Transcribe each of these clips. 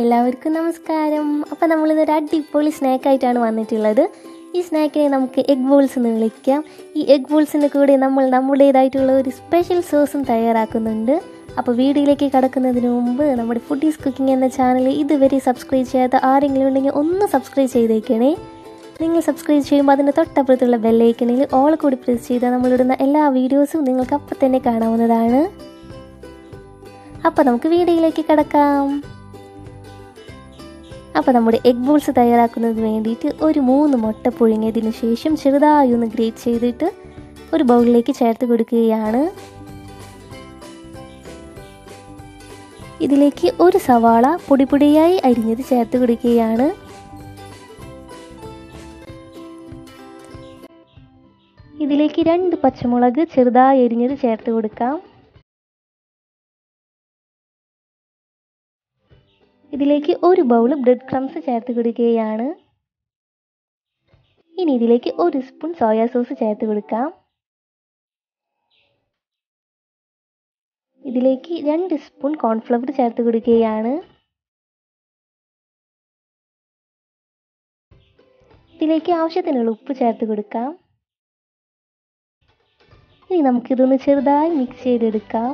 എല്ലാവർക്കും നമസ്കാരം. അപ്പോൾ നമ്മളിതൊരു അടിപൊളി സ്നാക്കായിട്ടാണ് വന്നിട്ടുള്ളത്. ഈ സ്നാക്കിനെ നമുക്ക് എഗ് ബോൾസ് എന്ന് വിളിക്കാം. ഈ എഗ് ബോൾസിന്റെ കൂടെ നമ്മൾ നമ്മുടേതായിട്ടുള്ള ഒരു സ്പെഷ്യൽ സോസും തയ്യാറാക്കുന്നുണ്ട്. അപ്പോൾ വീഡിയോയിലേക്ക് കടക്കുന്നതിന് മുമ്പ് നമ്മുടെ ഫുഡീസ് കുക്കിംഗ് എന്ന ചാനൽ ഇതുവരെ സബ്സ്ക്രൈബ് ചെയ്യാത്ത ആരെങ്കിലും ഉണ്ടെങ്കിൽ ഒന്ന് സബ്സ്ക്രൈബ് ചെയ്തേക്കണേ. നിങ്ങൾ സബ്സ്ക്രൈബ് ചെയ്യുമ്പോൾ അതിന്റെ തൊട്ടപ്പുറത്തുള്ള ബെല്ലൈക്കണിൽ ഓൾ കൂടി പ്രസ് ചെയ്താൽ നമ്മളിടുന്ന എല്ലാ വീഡിയോസും നിങ്ങൾക്ക് അപ്പം തന്നെ കാണാവുന്നതാണ്. അപ്പോൾ നമുക്ക് വീഡിയോയിലേക്ക് കിടക്കാം. അപ്പോൾ നമ്മുടെ എഗ് ബോൾസ് തയ്യാറാക്കുന്നതിന് വേണ്ടിയിട്ട് ഒരു മൂന്ന് മുട്ട പുഴുങ്ങിയതിന് ശേഷം ചെറുതായി ഒന്ന് ഗ്രേറ്റ് ചെയ്തിട്ട് ഒരു ബൗളിലേക്ക് ചേർത്ത് കൊടുക്കുകയാണ്. ഇതിലേക്ക് ഒരു സവാള പൊടി പൊടിയായി അരിഞ്ഞത് ചേർത്ത് കൊടുക്കുകയാണ്. ഇതിലേക്ക് രണ്ട് പച്ചമുളക് ചെറുതായി അരിഞ്ഞത് ചേർത്ത് കൊടുക്കാം. ഇതിലേക്ക് ഒരു ബൗൾ ബ്രെഡ് ക്രംസ് ചേർത്ത് കൊടുക്കുകയാണ്. ഇനി ഇതിലേക്ക് ഒരു സ്പൂൺ സോയാ സോസ് ചേർത്ത് കൊടുക്കാം. ഇതിലേക്ക് രണ്ട് സ്പൂൺ കോൺഫ്ലവർ ചേർത്ത് കൊടുക്കുകയാണ്. ഇതിലേക്ക് ആവശ്യത്തിനുള്ള ഉപ്പ് ചേർത്ത് കൊടുക്കാം. ഇനി നമുക്കിതൊന്ന് ചെറുതായി മിക്സ് ചെയ്തെടുക്കാം.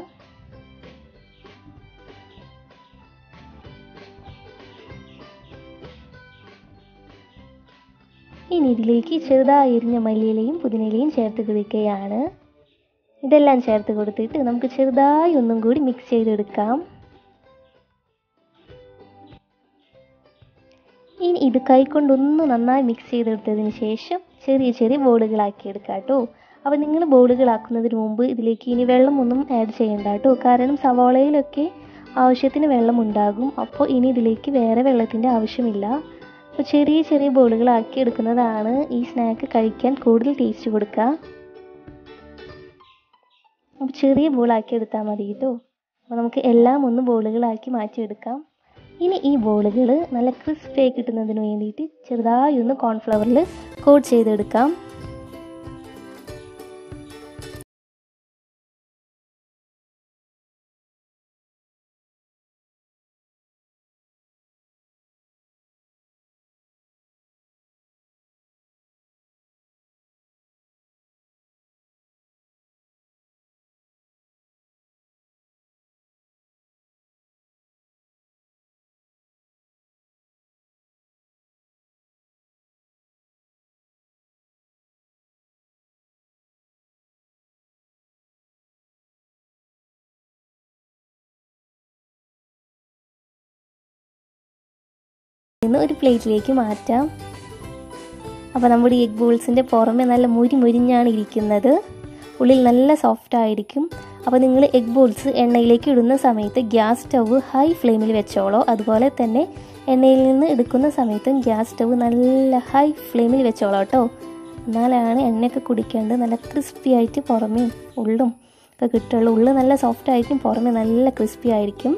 ഇനി ഇതിലേക്ക് ചെറുതായി എരിഞ്ഞ മല്ലിയിലയും പുതിനയിലയും ചേർത്ത് കൊടുക്കുകയാണ്. ഇതെല്ലാം ചേർത്ത് കൊടുത്തിട്ട് നമുക്ക് ചെറുതായി ഒന്നും കൂടി മിക്സ് ചെയ്തെടുക്കാം. ഇനി ഇത് കൈക്കൊണ്ടൊന്ന് നന്നായി മിക്സ് ചെയ്തെടുത്തതിന് ശേഷം ചെറിയ ചെറിയ ബോളുകളാക്കി എടുക്കാം കേട്ടോ. അപ്പോൾ നിങ്ങൾ ബോളുകളാക്കുന്നതിന് മുമ്പ് ഇതിലേക്ക് ഇനി വെള്ളമൊന്നും ആഡ് ചെയ്യണ്ട കേട്ടോ. കാരണം സവാളയിലൊക്കെ ആവശ്യത്തിന് വെള്ളം ഉണ്ടാകും അപ്പോൾ ഇനി ഇതിലേക്ക് വേറെ വെള്ളത്തിന്റെ ആവശ്യമില്ല. അപ്പോൾ ചെറിയ ചെറിയ ബോളുകളാക്കി എടുക്കുന്നതാണ് ഈ സ്നാക്ക് കഴിക്കാൻ കൂടുതൽ ടേസ്റ്റ് കൊടുക്കുക. അപ്പോൾ ചെറിയ ബോളാക്കി എടുത്താൽ മതി കേട്ടോ. അപ്പോൾ നമുക്ക് എല്ലാം ഒന്ന് ബോളുകളാക്കി മാറ്റിയെടുക്കാം. ഇനി ഈ ബോളുകൾ നല്ല ക്രിസ്പിയായി കിട്ടുന്നതിന് വേണ്ടിയിട്ട് ചെറുതായി ഒന്ന് കോൺഫ്ലവറിൽ കോട്ട് ചെയ്തെടുക്കാം. നിന്ന് ഒരു പ്ലേറ്റിലേക്ക് മാറ്റാം. അപ്പോൾ നമ്മുടെ എഗ് ബോൾസിന്റെ പുറമെ നല്ല മുരി മുരിഞ്ഞാണ് ഇരിക്കുന്നത്. ഉള്ളിൽ നല്ല സോഫ്റ്റ് ആയിരിക്കും. അപ്പോൾ നിങ്ങൾ എഗ് ബോൾസ് എണ്ണയിലേക്ക് ഇടുന്ന സമയത്ത് ഗ്യാസ് സ്റ്റവ് ഹൈ ഫ്ലെയിമിൽ വെച്ചോളോ. അതുപോലെ തന്നെ എണ്ണയിൽ നിന്ന് എടുക്കുന്ന സമയത്തും ഗ്യാസ് സ്റ്റവ് നല്ല ഹൈ ഫ്ലെയിമിൽ വെച്ചോളോ കേട്ടോ. എന്നാലാണ് എണ്ണയൊക്കെ കുടിക്കേണ്ടത് നല്ല ക്രിസ്പി ആയിട്ട് പുറമേ ഉള്ളും ഒക്കെ കിട്ടുള്ളൂ. ഉള്ളു നല്ല സോഫ്റ്റ് ആയിരിക്കും പുറമേ നല്ല ക്രിസ്പി ആയിരിക്കും.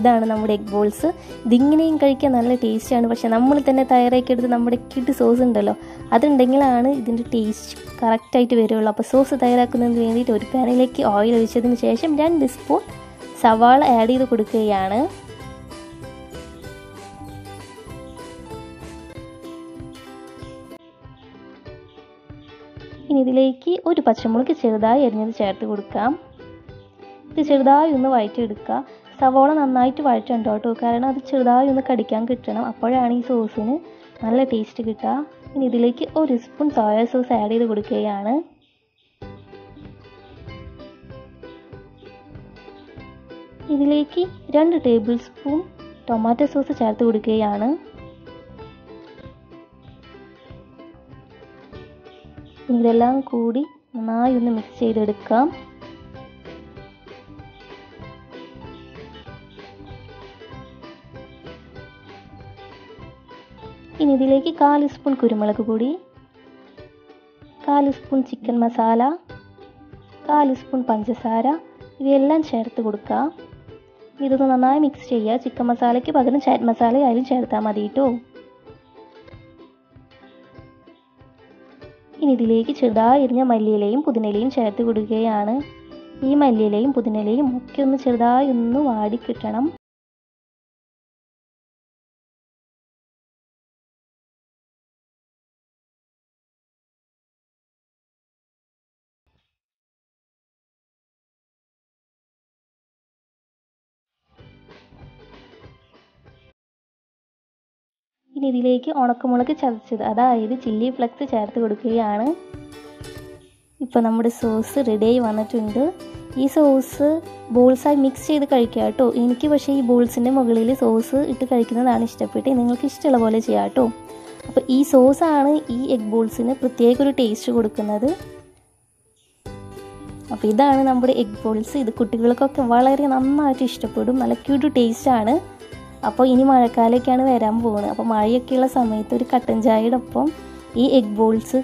ഇതാണ് നമ്മുടെ എഗ് ബോൾസ് ഇതിങ്ങനെയും കഴിക്കാൻ നല്ല ടേസ്റ്റാണ് പക്ഷേ നമ്മൾ തന്നെ തയ്യാറാക്കി എടുത്ത് നമ്മുടെ കിഡ് സോസ് ഉണ്ടല്ലോ അതുണ്ടെങ്കിലാണ് ഇതിന്റെ ടേസ്റ്റ് കറക്റ്റായിട്ട് വരുള്ളൂ. അപ്പോൾ സോസ് തയ്യാറാക്കുന്നതിന് വേണ്ടിയിട്ട് ഒരു പാനിലേക്ക് ഓയിൽ ഒഴിച്ചതിന് ശേഷം രണ്ട് സ്പൂൺ സവാള ആഡ് ചെയ്ത് കൊടുക്കുകയാണ്. ഇനി ഇതിലേക്ക് ഒരു പച്ചമുളക് ചെറുതായി എരിഞ്ഞത് ചേർത്ത് കൊടുക്കാം. ഇത് ചെറുതായി ഒന്ന് വഴറ്റിയെടുക്കുക. സവോള നന്നായിട്ട് വഴറ്റുണ്ട് കേട്ടോ. കാരണം അത് ചെറുതായി ഒന്ന് കടിക്കാൻ കിട്ടണം. അപ്പോഴാണ് ഈ സോസിന് നല്ല ടേസ്റ്റ് കിട്ടുക. ഇനി ഇതിലേക്ക് ഒരു സ്പൂൺ സോയ സോസ് ആഡ് ചെയ്ത് കൊടുക്കുകയാണ്. ഇതിലേക്ക് രണ്ട് ടേബിൾ സ്പൂൺ ടൊമാറ്റോ സോസ് ചേർത്ത് കൊടുക്കുകയാണ്. ഇതെല്ലാം കൂടി നന്നായി ഒന്ന് മിക്സ് ചെയ്തെടുക്കാം. ഇനി ഇതിലേക്ക് കാൽ സ്പൂൺ കുരുമുളക് പൊടി കാൽ സ്പൂൺ ചിക്കൻ മസാല കാൽ സ്പൂൺ പഞ്ചസാര ഇവയെല്ലാം ചേർത്ത് കൊടുക്കുക. ഇതൊന്ന് നന്നായി മിക്സ് ചെയ്യുക. ചിക്കൻ മസാലയ്ക്ക് പകരം ചാറ്റ് മസാല ആയാലും ചേർത്താൽ മതി കേട്ടോ ഇനി ഇതിലേക്ക് ചെറുതായി എരിഞ്ഞ മല്ലിയിലയും പുതിനയിലയും ചേർത്ത് കൊടുക്കുകയാണ്. ഈ മല്ലിയിലയും പുതിനയിലയും ഒക്കെ ഒന്ന് ചെറുതായി ഒന്ന് വാടി കിട്ടണം. ഇനി ഇതിലേക്ക് ഉണക്കമുളക് ചതച്ചത്. അതായത് ചില്ലി ഫ്ലക്സ് ചേർത്ത് കൊടുക്കുകയാണ്. ഇപ്പോൾ നമ്മുടെ സോസ് റെഡിയായി വന്നിട്ടുണ്ട്. ഈ സോസ് ബോൾസായി മിക്സ് ചെയ്ത് കഴിക്കുക കേട്ടോ. എനിക്ക് പക്ഷേ ഈ ബോൾസിന്റെ മുകളിൽ സോസ് ഇട്ട് കഴിക്കുന്നതാണ് ഇഷ്ടപ്പെട്ട് നിങ്ങൾക്ക് ഇഷ്ടമുള്ള പോലെ ചെയ്യാം കേട്ടോ. അപ്പോൾ ഈ സോസാണ് ഈ എഗ് ബോൾസിന് പ്രത്യേക ഒരു ടേസ്റ്റ് കൊടുക്കുന്നത്. അപ്പോൾ ഇതാണ് നമ്മുടെ എഗ് ബോൾസ് ഇത് കുട്ടികൾക്കൊക്കെ വളരെ നന്നായിട്ട് ഇഷ്ടപ്പെടും. നല്ല ക്യൂട്ട് ടേസ്റ്റാണ് അപ്പോൾ ഇനി മഴക്കാലമൊക്കെയാണ് വരാൻ പോകുന്നത് അപ്പോൾ മഴയൊക്കെയുള്ള സമയത്ത് ഒരു കട്ടൻ ചായയുടെ ഒപ്പം ഈ എഗ് ബോൾസ്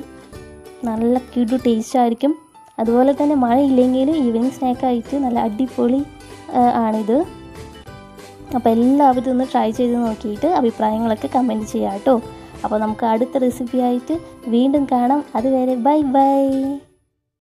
നല്ല കിടു ടേസ്റ്റ് ആയിരിക്കും. അതുപോലെ തന്നെ മഴ ഇല്ലെങ്കിലും ഈവനിങ് സ്നാക്കായിട്ട് നല്ല അടിപൊളി ആണിത്. അപ്പോൾ എല്ലാവരും ഒന്ന് ട്രൈ ചെയ്ത് നോക്കിയിട്ട് അഭിപ്രായങ്ങളൊക്കെ കമന്റ് ചെയ്യാം കേട്ടോ അപ്പോൾ നമുക്ക് അടുത്ത റെസിപ്പിയായിട്ട് വീണ്ടും കാണാം. അതുവരെ ബൈ ബൈ.